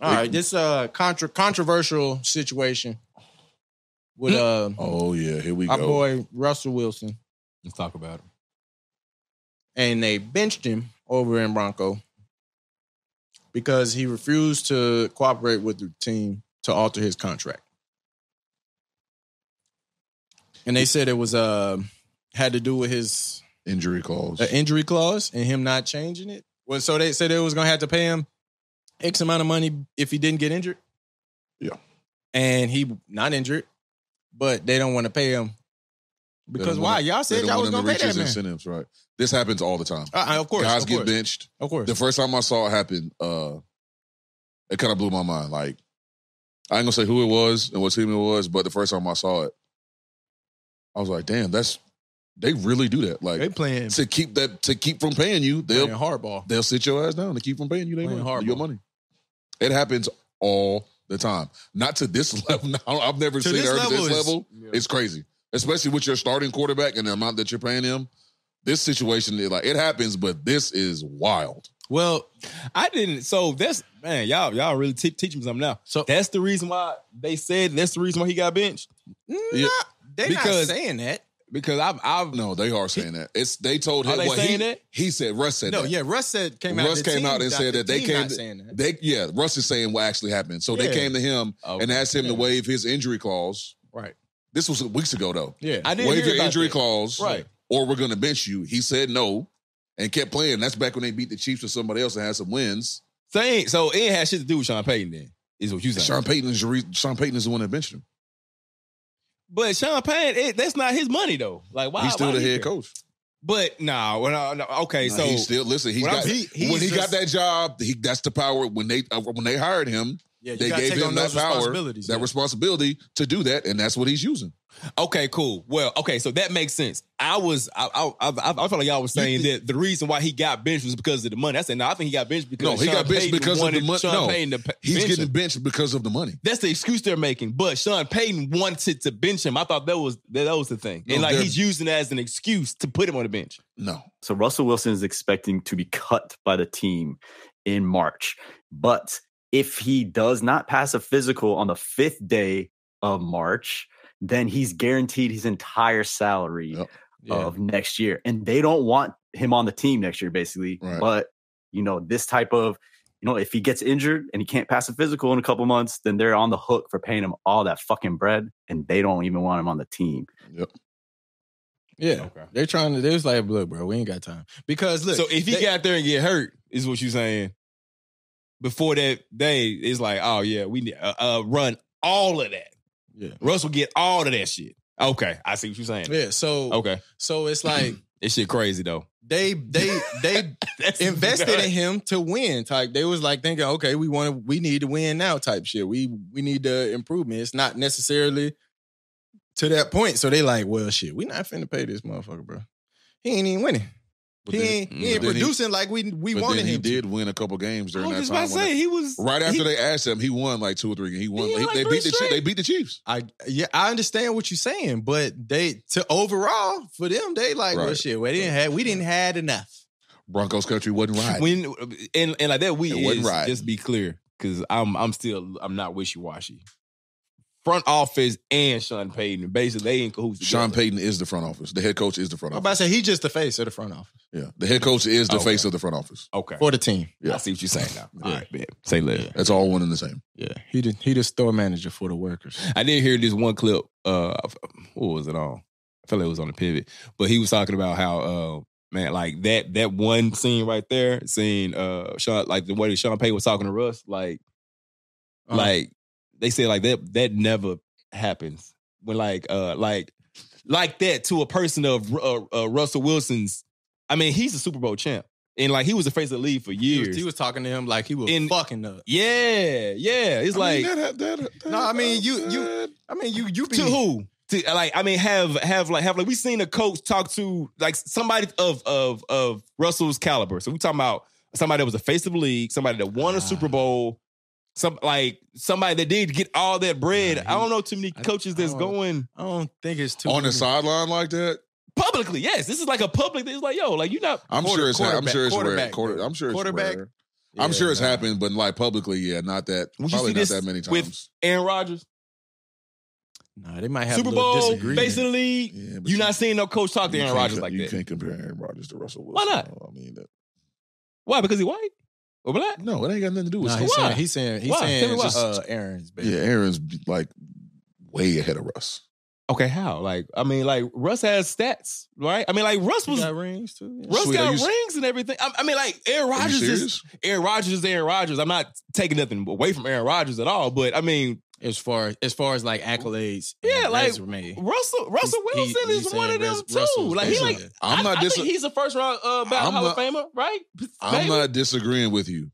All right, this uh contra- controversial situation with uh Oh yeah, here we our go. boy Russell Wilson, Let's talk about it. and they benched him over in Bronco because he refused to cooperate with the team to alter his contract. And they said it was uh had to do with his Injury calls. uh, injury clause and him not changing it. Well, so they said they was gonna have to pay him X amount of money if he didn't get injured. Yeah. and he not injured, but they don't want to pay him because why? wanna- Y'all said y'all was to gonna pay that man. incentives, right? This happens all the time. Uh, of course, Guys of get benched. of course. The first time I saw it happen, uh, it kind of blew my mind. Like, I ain't gonna say who it was and what team it was, but the first time I saw it, I was like, "Damn, that's they really do that." Like they playing, to keep that to keep from paying you, they'll playing hardball. they'll sit your ass down to keep from paying you They Playing hardball. your money. It happens all the time. Not to this level. I've never To seen it this at level this is- level. It's crazy, especially with your starting quarterback and the amount that you're paying him. This situation, it, like it happens, but this is wild. Well, I didn't. So that's man, y'all y'all really te- teach me something now. So- that's the reason why they said that's the reason why he got benched nah, Yeah. they Because- not saying that. Because I've I've No, they are saying that. It's they told him Are they what saying he, that? he said. Russ said No, that. yeah, Russ said came out. Russ came team out and not- said the that they came. not to- saying that. They yeah, Russ is saying what actually happened. So Yeah. they came to him Okay. and asked him to Yeah. waive his injury clause. right. This was weeks ago though. Yeah, I didn't Waive your injury that. clause, Right. Or we're gonna bench you. He said no, and kept playing. That's back when they beat the Chiefs or somebody else and had some wins. So, it so it had shit to do with Sean Payton then. Is what you saying? Sean Payton is the re- Sean Payton is the one that benched him. But Sean Payton, it, that's not his money though. Like why? He's still why the he head coach. But nah, well, no, no, okay, Nah, so he's still listen. He's When got he- when he got that job. He, that's the power when they uh, when they hired him. Yeah. You They gave take him on that power, responsibilities. that yeah. responsibility to do that, and that's what he's using. Okay, cool. Well, okay, so that makes sense. I was, I, I, I, I felt like y'all was saying that the reason why he got benched was because of the money. I said, no, I think he got benched because No, he Sean got benched Payton because of the money. Sean No, Payton to He's bench getting him. benched because of the money. That's the excuse they're making. But Sean Payton wanted to bench him. I thought that was that, that was the thing, No, and like he's using it as an excuse to put him on the bench. No, So Russell Wilson is expecting to be cut by the team in March. But if he does not pass a physical on the fifth day of March, then he's guaranteed his entire salary Yep. Yeah. of next year. And they don't want him on the team next year, basically. Right. But, you know, this type of, you know, if he gets injured and he can't pass a physical in a couple months, then they're on the hook for paying him all that fucking bread. And they don't even want him on the team. yep. yeah. Okay. They're trying to. They was like, look, bro, we ain't got time because look. so if he they- got there and get hurt, is what you saying? Before that day, it's like, oh yeah, we need uh, uh, run all of that. yeah, Russell get all of that shit. Okay, I see what you're saying. yeah. So Okay, so it's like this shit crazy though. they they they invested in him to win. Type they was like thinking, okay, we want to, we need to win now. Type shit. We we need the improvement. It's not necessarily to that point. So they like, well, shit, we not finna pay this motherfucker, bro. He ain't even winning. But he then- ain't, he but ain't then he- producing like we we but wanted then he him. did win a couple games I during was that just about time. to when say he was Right after he- they asked him, he won like two or three. He won. He He, won they like beat the Chiefs. They beat the Chiefs. I yeah, I understand what you're saying, but they to overall for them, they like, well, shit, we didn't have we didn't had enough. Broncos country wasn't right. when and and like that we It wasn't right. just be clear because I'm I'm still I'm not wishy washy. Front office and Sean Payton basically they in cahoots. Sean together. Payton is the front office. The head coach is the front office. I'm about to say he's just the face of the front office Yeah, the head coach is the Okay. face of the front office. Okay, for the team. Yeah. I see what you're saying now. Yeah. right, man. Say less. That's all one and the same. Yeah, he the he the store manager for the workers. I did hear this one clip. Uh, what was it on? I feel like it was on the pivot, but he was talking about how, uh, man, like that that one scene right there, seeing uh, Sean, like the way that Sean Payton was talking to Russ, like, Uh-huh. like they say like that that never happens when like uh like like that to a person of uh, uh, Russell Wilson's. I mean, he's a Super Bowl champ, and like he was the face of the league for he years. was, he was talking to him like he was In- fucking up. yeah, yeah. It's I like mean, that, that, that, No, I mean, you- that- you- I mean, you you be to who? To like, I mean, have have like have like we seen a coach talk to like somebody of of of Russell's caliber. So we talking about somebody that was a face of the league, somebody that won a Super Ah. Bowl, some like somebody that did get all that bread. Nah, he- I don't know too many I- coaches that's I going I don't think it's too on the sideline like that. publicly. Yes, this is like a public. It's like yo, like you not. I'm Quarter- sure it's. I'm sure it's rare. Quarter. I'm sure it's Quarterback. rare. I'm Yeah, sure it's nah. happened, but like publicly, yeah, not that. Would probably see not this that many times. with- times. Aaron Rodgers, Nah, they might have Super a little Bowl, disagreement. face of the league. Yeah, You're you- not seeing no coach talk to Aaron can't Rodgers like you that. You can't compare Aaron Rodgers to Russell Wilson. Why not? I mean, that, Why? Because he white or black? no, it ain't got nothing to do with Nah, he's Why? saying he's saying he's Why? Tell me saying why. just uh, Aaron's baby. Yeah, Aaron's like way ahead of Russ. Okay, how? Like, I mean, like Russ has stats, right? I mean, like Russ He was got rings too. yeah. Russ Sweet, are got you- rings and everything. I, I mean, like Aaron Are you Rodgers is serious? Aaron Rodgers is Aaron Rodgers. I'm not taking nothing away from Aaron Rodgers at all, but I mean, As far as far as like accolades, Yeah, and like, resume. Russell Russell He- Wilson he's is one of them Russ- too. Russell's Like he like I'm I, not I think he's a first round uh, ballot I'm Hall of Famer, right? I'm Maybe? not disagreeing with you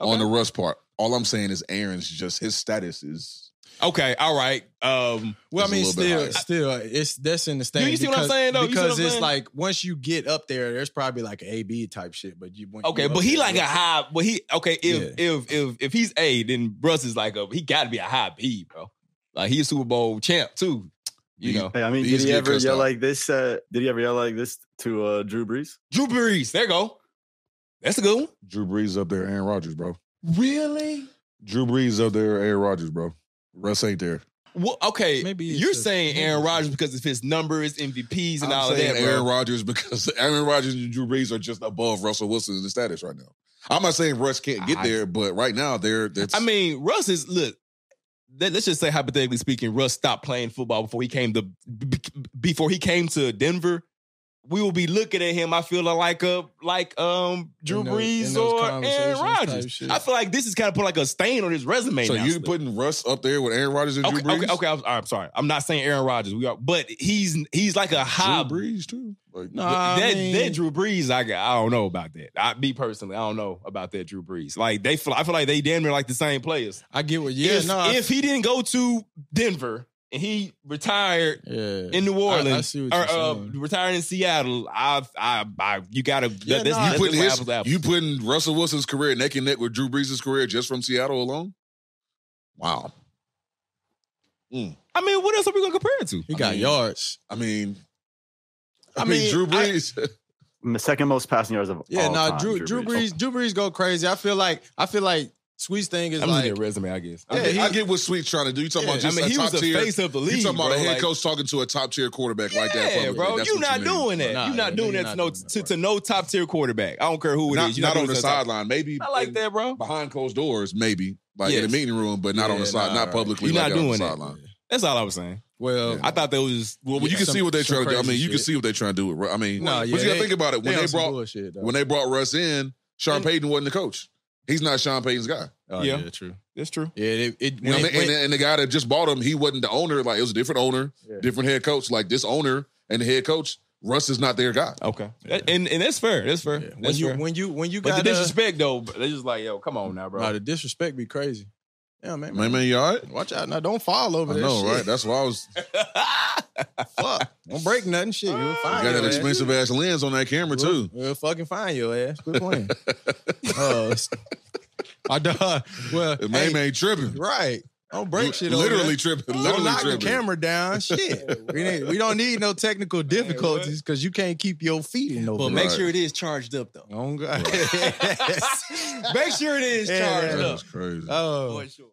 on the Russ part. All I'm saying is Aaron's just his status is. Okay, all right. Um, Well, I mean, still, still, it's that's in the stand. you see what I'm saying, though? You see what Because it's saying? like once you get up there, there's probably like an AB type shit. But you when okay, you but he there, like a high. But he okay if Yeah. if if if he's A, then Russ is like a he got to be a high B, bro. Like he's a Super Bowl champ too. You know, Hey, I mean, did he ever cussed yell out. like this? Uh, did he ever yell like this to uh, Drew Brees? Drew Brees. There you go. That's a good one. Drew Brees up there, Aaron Rodgers, bro. Really? Drew Brees up there, Aaron Rodgers, bro. Russ ain't there. Well, okay. Maybe you're just- saying maybe Aaron it's Rodgers because of his numbers, MVPs, and I'm all of that, bro. Aaron Rodgers because Aaron Rodgers and Drew Brees are just above Russell Wilson in the status right now. I'm not saying Russ can't get I- there, but right now they're. That's, I mean, Russ is look. let- Let's just say hypothetically speaking, Russ stopped playing football before he came to before he came to Denver. We will be looking at him. I feel like a like um Drew In those- Brees or Aaron conversations Rodgers. I feel like this is kind of put like a stain on his resume. so you Slick. putting Russ up there with Aaron Rodgers and okay, Drew Brees? okay, okay. I'm, I'm sorry. I'm not saying Aaron Rodgers. We are, but he's he's like a high. Drew Brees too. Like, No, I that mean- that Drew Brees, I got, I don't know about that. I, me personally, I don't know about that Drew Brees. Like they, feel, I feel like they damn near like the same players. I get what. Yeah, if, no, I- if he didn't go to Denver and he retired yeah. in New Orleans I, see what or you're uh, saying. ritired in Seattle, I, I, I you gotta. Yeah, that's, no, you putting his, apples to apples. you putting Russell Wilson's career neck and neck with Drew Brees' career just from Seattle alone? Wow. I mean, what else are we gonna compare it to? he got mean, yards. I mean, I, I mean, mean, Drew I- Brees. The second most passing yards of Yeah, all no, time, Drew Drew Brees. Brees Drew Brees go crazy. I feel like I feel like Sweet's thing is I'm like looking at resume, I guess. I, Yeah, get, he- I get what Sweet's trying to do. You talking Yeah, about I mean, a he top was the tier. face of the league. You talking about bro. a head Like, coach talking to a top tier quarterback like that? Yeah, bro, That's you're not you doing that. Nah, you're not yeah, doing you're that to not no doing that, to, bro. to no top tier quarterback. I don't care who it is. Not, You're not doing on the it to top- sideline, maybe. I like in- that, bro. Behind closed doors, maybe like in Yes. the meeting room, but not on the side, not publicly. You're not doing that. That's all I was saying. well, Yeah. I thought that was Well, you can Some- see what they're trying to do. I mean, crazy you can see what they're trying to do. With, I mean, No, but you got to think about it. When they they brought bullshit, when they brought Russ in, Sean And- Payton wasn't the coach. He's not Sean Payton's guy. oh, yeah. yeah. true. that's true. Yeah, it, it You know when, what mean? when- and, and the guy that just bought him, he wasn't the owner. Like it was a different owner, Yeah. different head coach. Like this owner and the head coach, Russ is not their guy. Okay, and and that's fair. That's fair. yeah, when That's you fair. when you when you but got the disrespect though, they just like yo, come on now, bro. no, the disrespect be crazy. Yeah, man, Man, man, you all right? Watch out now! Don't fall over I that know, shit. right? That's why I was. Fuck! Don't break nothing. Shit, you'll You find got your that expensive ass lens on that camera too. We'll fucking find your ass. Quit playing. uh, I done. Well, The man hey, ain't tripping. right. Don't break shit. Literally there. tripping. Don't Literally knock tripping. the camera down. Shit. we, ain't, we don't need no technical difficulties because you can't keep your feet in no. but Right. make sure it is charged up though. Oh, God. make sure it is Yeah, charged yeah. up. That's crazy. oh, For sure.